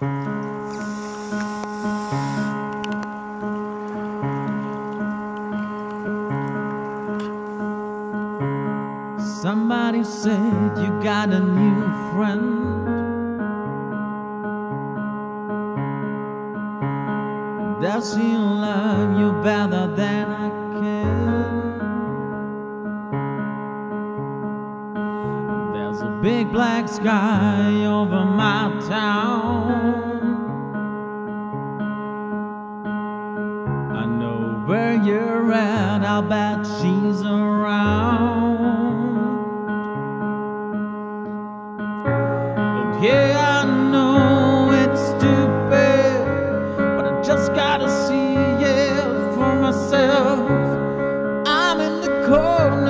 Somebody said you got a new friend. Does she love you better than I can? There's a big black sky over my know where you're at, I'll bet she's around. And yeah, I know it's stupid, but I just gotta see it for myself. I'm in the corner